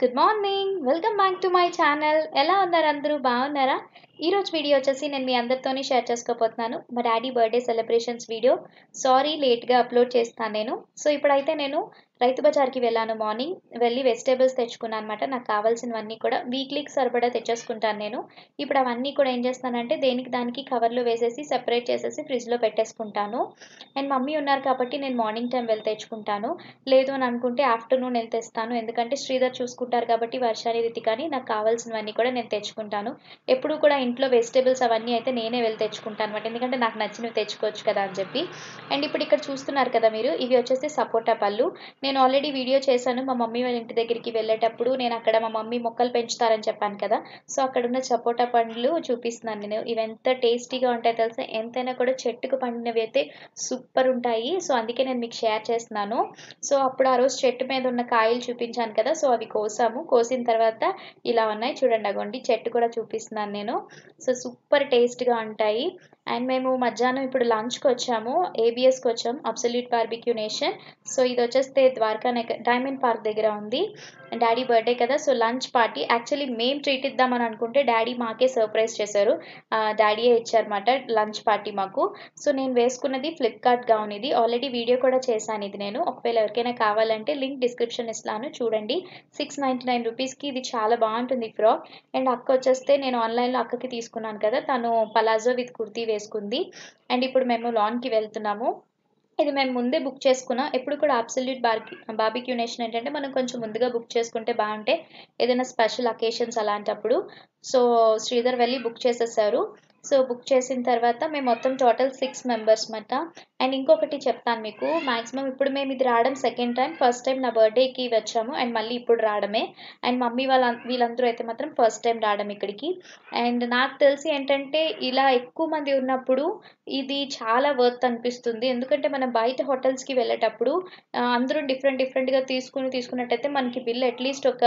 Good morning welcome back to my channel ఎలా ఉన్నారు అందరూ? బాగున్నారా? ఈరోజు వీడియో వచ్చేసి నేను మీ అందరితోని షేర్ చేసుకోపోతున్నాను మా daddy birthday celebrations video sorry లేట్గా అప్లోడ్ చేస్తాను నేను. సో ఇప్పుడైతే నేను రైతు బజార్కి వెళ్ళాను మార్నింగ్. వెళ్ళి వెజిటేబుల్స్ తెచ్చుకున్నాను అనమాట నాకు కావాల్సినవన్నీ కూడా వీక్లీకి సరిపడా తెచ్చేసుకుంటాను నేను. ఇప్పుడు అవన్నీ కూడా ఏం చేస్తానంటే దేనికి దానికి కవర్లో వేసేసి సెపరేట్ చేసేసి ఫ్రిడ్జ్లో పెట్టేసుకుంటాను. అండ్ మమ్మీ ఉన్నారు కాబట్టి నేను మార్నింగ్ టైం వెళ్ళి తెచ్చుకుంటాను. లేదు అని అనుకుంటే ఆఫ్టర్నూన్ వెళ్ళి తెస్తాను. ఎందుకంటే శ్రీధర్ చూసుకుంటారు కాబట్టి వర్షాని రీతి కానీ నాకు కావాల్సినవన్నీ కూడా నేను తెచ్చుకుంటాను. ఎప్పుడు కూడా ఇంట్లో వెజిటేబుల్స్ అవన్నీ అయితే నేనే వెళ్ళి తెచ్చుకుంటాను అనమాట ఎందుకంటే నాకు నచ్చినవి తెచ్చుకోవచ్చు కదా అని చెప్పి. అండ్ ఇప్పుడు ఇక్కడ చూస్తున్నారు కదా మీరు ఇవి వచ్చేసి సపోటా పళ్ళు. నేను ఆల్రెడీ వీడియో చేశాను మా మమ్మీ వాళ్ళ ఇంటి దగ్గరికి వెళ్ళేటప్పుడు నేను అక్కడ మా మమ్మీ మొక్కలు పెంచుతారని చెప్పాను కదా. సో అక్కడ ఉన్న సపోటా పండ్లు చూపిస్తున్నాను నేను. ఇవి ఎంత టేస్టీగా ఉంటాయో తెలుసా? ఎంతైనా కూడా చెట్టుకు పండినవి అయితే సూపర్ ఉంటాయి. సో అందుకే నేను మీకు షేర్ చేస్తున్నాను. సో అప్పుడు ఆ రోజు చెట్టు మీద ఉన్న కాయలు చూపించాను కదా. సో అవి కోసాము. కోసిన తర్వాత ఇలా ఉన్నాయి. చూడండి అగోండి చెట్టు కూడా చూపిస్తున్నాను నేను. సో సూపర్ టేస్ట్గా ఉంటాయి. అండ్ మేము మధ్యాహ్నం ఇప్పుడు లంచ్కి వచ్చాము ఏబిఎస్కి వచ్చాము అబ్సల్యూట్ బార్బిక్యూ నేషన్ సో ఇది వచ్చేస్తే ద్వారకా నగర్ డైమండ్ పార్క్ దగ్గర ఉంది. డాడీ బర్త్డే కదా సో లంచ్ పార్టీ యాక్చువల్లీ మేము ట్రీట్ ఇద్దామని అనుకుంటే డాడీ మాకే సర్ప్రైజ్ చేశారు. డాడీయే ఇచ్చారన్నమాట లంచ్ పార్టీ మాకు. సో నేను వేసుకున్నది ఫ్లిప్కార్ట్ గౌన్ ఇది ఆల్రెడీ వీడియో కూడా చేశాను ఇది నేను. ఒకవేళ ఎవరికైనా కావాలంటే లింక్ డిస్క్రిప్షన్ ఇస్తాను చూడండి. సిక్స్ నైంటీ నైన్ రూపీస్కి ఇది చాలా బాగుంటుంది ఫ్రాక్. అండ్ అక్క వచ్చేస్తే నేను ఆన్లైన్లో అక్కకి తీసుకున్నాను కదా తను పలాజో విత్ కుర్తీ చేసుకుంది. అండ్ ఇప్పుడు మేము లాన్కి వెళ్తున్నాము. ఇది మేము ముందే బుక్ చేసుకున్నాం ఎప్పుడు కూడా అబ్సల్యూట్ బార్కి బాబిక్యూ నేషన్ ఏంటంటే మనం కొంచెం ముందుగా బుక్ చేసుకుంటే బాగుంటే ఏదైనా స్పెషల్ అకేషన్స్ అలాంటప్పుడు. సో శ్రీధర్ వెళ్ళి బుక్ చేసేసారు. సో బుక్ చేసిన తర్వాత మేము మొత్తం టోటల్ సిక్స్ మెంబర్స్ మాట అండ్ ఇంకొకటి చెప్తాను మీకు. మ్యాక్సిమం ఇప్పుడు మేము ఇది రావడం సెకండ్ టైం ఫస్ట్ టైం నా బర్త్డేకి వచ్చాము. అండ్ మళ్ళీ ఇప్పుడు రావడమే. అండ్ మమ్మీ వాళ్ళ వీళ్ళందరూ అయితే మాత్రం ఫస్ట్ టైం రావడం ఇక్కడికి. అండ్ నాకు తెలిసి ఏంటంటే ఇలా ఎక్కువ మంది ఉన్నప్పుడు ఇది చాలా వర్త్ అనిపిస్తుంది. ఎందుకంటే మనం బయట హోటల్స్కి వెళ్ళేటప్పుడు అందరూ డిఫరెంట్ డిఫరెంట్గా తీసుకుని తీసుకున్నట్టయితే మనకి బిల్ అట్లీస్ట్ ఒక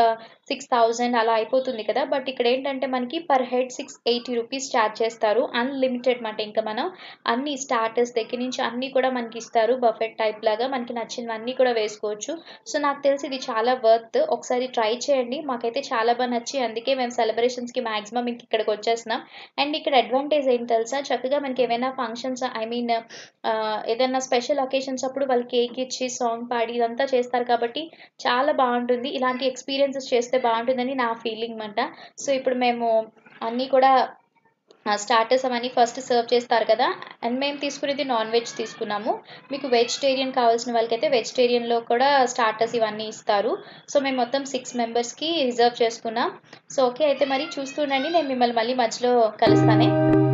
సిక్స్ థౌజండ్ అలా అయిపోతుంది కదా. బట్ ఇక్కడ ఏంటంటే మనకి per head six eighty rupees charge చేస్తారు. అన్లిమిటెడ్ మాట ఇంకా మనం. అన్ని స్టార్టర్స్ దగ్గర నుంచి అన్నీ కూడా మనకి ఇస్తారు. బఫెట్ టైప్ లాగా మనకి నచ్చినవన్నీ కూడా వేసుకోవచ్చు. సో నాకు తెలిసి ఇది చాలా వర్త్ ఒకసారి ట్రై చేయండి. మాకైతే చాలా బాగా నచ్చి అందుకే మేము సెలబ్రేషన్స్కి మ్యాక్సిమం ఇంక ఇక్కడికి వచ్చేస్తున్నాం. అండ్ ఇక్కడ అడ్వాంటేజ్ ఏంటి తెలుసా? చక్కగా మనకి ఏమైనా ఫంక్షన్స్ ఐ మీన్ ఏదైనా స్పెషల్ అకేషన్స్ అప్పుడు వాళ్ళు కేక్ ఇచ్చి సాంగ్ పాడి ఇదంతా చేస్తారు కాబట్టి చాలా బాగుంటుంది. ఇలాంటి ఎక్స్పీరియన్సెస్ చేస్తే బాగుంటుందని నా ఫీలింగ్ అంట సో ఇప్పుడు మేము అన్నీ కూడా స్టార్టర్స్ అవన్నీ ఫస్ట్ సర్వ్ చేస్తారు కదా. అండ్ మేము తీసుకునేది నాన్ వెజ్ తీసుకున్నాము. మీకు వెజిటేరియన్ కావాల్సిన వాళ్ళకైతే వెజిటేరియన్లో కూడా స్టార్టర్స్ ఇవన్నీ ఇస్తారు. సో మేము మొత్తం సిక్స్ మెంబర్స్కి రిజర్వ్ చేసుకున్నాం. So okay. అయితే మరి చూస్తుండండి నేను మిమ్మల్ని మళ్ళీ మధ్యలో కలుస్తానే.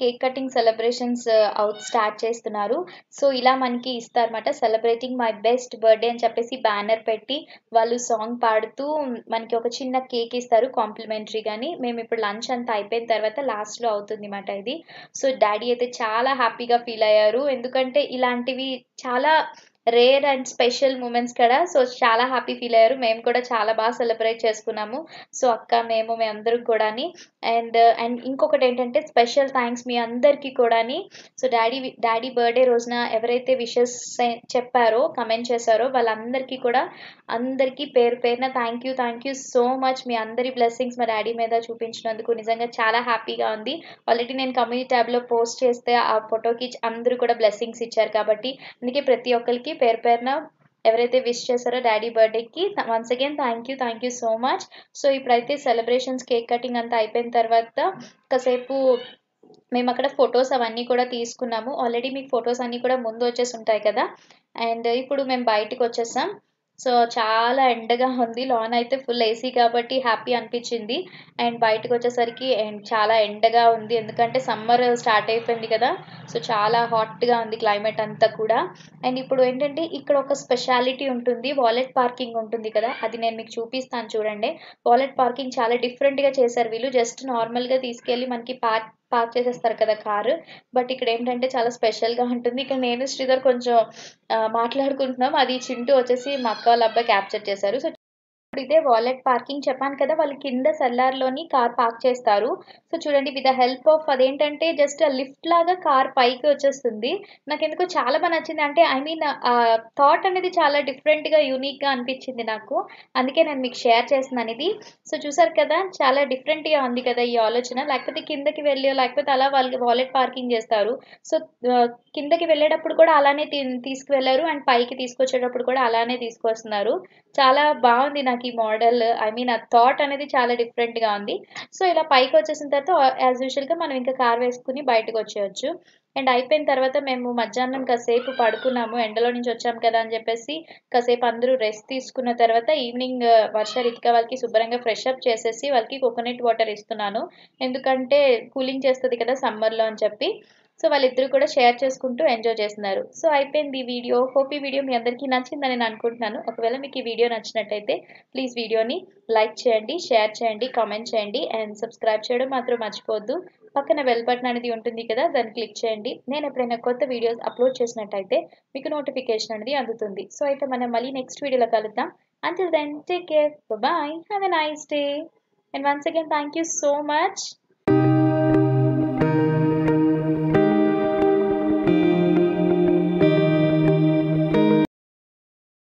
Cake cutting celebrations out start చేస్తున్నారు. సో ఇలా మనకి ఇస్తారన్నమాట. సెలబ్రేటింగ్ మై బెస్ట్ బర్త్డే అని చెప్పేసి బ్యానర్ పెట్టి వాళ్ళు సాంగ్ పాడుతూ మనకి ఒక చిన్న కేక్ ఇస్తారు కాంప్లిమెంటరీ కానీ మేము ఇప్పుడు లంచ్ అంతా అయిపోయిన తర్వాత లాస్ట్లో అవుతుంది అన్నమాట ఇది. సో డాడీ అయితే చాలా హ్యాపీగా ఫీల్ అయ్యారు. ఎందుకంటే ఇలాంటివి చాలా రేర్ అండ్ స్పెషల్ మూమెంట్స్ కదా సో చాలా హ్యాపీ ఫీల్ అయ్యారు. మేము కూడా చాలా బాగా సెలబ్రేట్ చేసుకున్నాము. సో అక్క మేము మీ అందరికి కూడాని. అండ్ అండ్ ఇంకొకటి ఏంటంటే స్పెషల్ థ్యాంక్స్ మీ అందరికీ కూడాని. సో డాడీ డాడీ బర్త్డే రోజున ఎవరైతే విషెస్ చెప్పారో కమెంట్ చేశారో వాళ్ళందరికీ కూడా అందరికీ పేరు పేరున thank you thank you so much మీ అందరి బ్లెస్సింగ్స్ మా డాడీ మీద చూపించినందుకు నిజంగా చాలా హ్యాపీగా ఉంది. ఆల్రెడీ నేను కమ్యూనిటీ ట్యాబ్లో పోస్ట్ చేస్తే ఆ ఫోటోకి అందరూ కూడా బ్లెస్సింగ్స్ ఇచ్చారు కాబట్టి అందుకే ప్రతి ఒక్కరికి పేరు పేరున ఎవరైతే విష్ చేశారో డాడీ బర్త్డేకి once again thank you thank you so much so ఇప్పుడైతే సెలబ్రేషన్స్ కేక్ కటింగ్ అంతా అయిపోయిన తర్వాత కాసేపు మేము అక్కడ ఫొటోస్ అవన్నీ కూడా తీసుకున్నాము. ఆల్రెడీ మీకు ఫొటోస్ అన్నీ కూడా ముందు వచ్చేసి ఉంటాయి కదా. అండ్ ఇప్పుడు మేము బయటకు వచ్చేసాం. సో చాలా ఎండగా ఉంది. లాన్ అయితే ఫుల్ ఏసీ కాబట్టి హ్యాపీ అనిపించింది. అండ్ బయటకు వచ్చేసరికి అండ్ చాలా ఎండగా ఉంది. ఎందుకంటే సమ్మర్ స్టార్ట్ అయిపోయింది కదా. సో చాలా హాట్గా ఉంది క్లైమేట్ అంతా కూడా. అండ్ ఇప్పుడు ఏంటంటే ఇక్కడ ఒక స్పెషాలిటీ ఉంటుంది. వాలెట్ పార్కింగ్ ఉంటుంది కదా. అది నేను మీకు చూపిస్తాను చూడండి. వాలెట్ పార్కింగ్ చాలా డిఫరెంట్గా చేశారు వీళ్ళు. జస్ట్ నార్మల్గా తీసుకెళ్ళి మనకి పార్క్ పార్క్ చేసేస్తారు కదా కారు బట్ ఇక్కడ ఏంటంటే చాలా స్పెషల్గా ఉంటుంది. ఇక్కడ నేను శ్రీధర్ కొంచెం మాట్లాడుకుంటున్నాం. అది చింటూ వచ్చేసి మా అక్క వాళ్ళ అబ్బాయి క్యాప్చర్ చేశారు. సో ఇప్పుడు ఇదే వాలెట్ పార్కింగ్ చెప్పాను కదా వాళ్ళు కింద సెల్లార్లోని కార్ పార్క్ చేస్తారు. సో చూడండి విత్ ద హెల్ప్ ఆఫ్ అదేంటంటే జస్ట్ లిఫ్ట్ లాగా కార్ పైకి వచ్చేస్తుంది. నాకు ఎందుకో చాలా బాగా నచ్చింది. అంటే ఐ మీన్ థాట్ అనేది చాలా డిఫరెంట్గా యూనిక్గా అనిపించింది నాకు. అందుకే నేను మీకు షేర్ చేస్తున్నాను ఇది. సో చూసారు కదా చాలా డిఫరెంట్గా ఉంది కదా ఈ ఆలోచన. లేకపోతే కిందకి వెళ్ళి లేకపోతే అలా వాళ్ళు వాలెట్ పార్కింగ్ చేస్తారు. సో కిందకి వెళ్ళేటప్పుడు కూడా అలానే తీసుకువెళ్ళారు. అండ్ పైకి తీసుకొచ్చేటప్పుడు కూడా అలానే తీసుకొస్తున్నారు. చాలా బాగుంది నాకు ఈ మోడల్ ఐ మీన్ ఆ థాట్ అనేది చాలా డిఫరెంట్గా ఉంది. సో ఇలా పైకి వచ్చేసిన తర్వాత యాజ్ యూజువల్గా మనం ఇంకా కార్ వేసుకుని బయటకు వచ్చేయచ్చు. అండ్ అయిపోయిన తర్వాత మేము మధ్యాహ్నం కాసేపు పడుకున్నాము. ఎండలో నుంచి వచ్చాం కదా అని చెప్పేసి కాసేపు అందరూ రెస్ట్ తీసుకున్న తర్వాత ఈవినింగ్ వర్ష రితిక వాళ్ళకి శుభ్రంగా ఫ్రెష్ అప్ చేసేసి వాళ్ళకి కోకోనట్ వాటర్ ఇస్తున్నాను. ఎందుకంటే కూలింగ్ చేస్తుంది కదా సమ్మర్లో అని చెప్పి. సో వాళ్ళిద్దరూ కూడా షేర్ చేసుకుంటూ ఎంజాయ్ చేస్తున్నారు. సో అయిపోయింది ఈ వీడియో. హోప్ ఈ వీడియో మీ అందరికీ నచ్చిందని నేను అనుకుంటున్నాను. ఒకవేళ మీకు ఈ వీడియో నచ్చినట్టయితే ప్లీజ్ వీడియోని లైక్ చేయండి షేర్ చేయండి కామెంట్ చేయండి అండ్ సబ్స్క్రైబ్ చేయడం మాత్రం మర్చిపోవద్దు. పక్కన బెల్ బటన్ అనేది ఉంటుంది కదా దాన్ని క్లిక్ చేయండి. నేను ఎప్పుడైనా కొత్త వీడియోస్ అప్లోడ్ చేసినట్టయితే మీకు నోటిఫికేషన్ అనేది అందుతుంది. సో అయితే మనం మళ్ళీ నెక్స్ట్ వీడియోలో కలుద్దాం. Until then take care bye have a nice day and once again thank you so much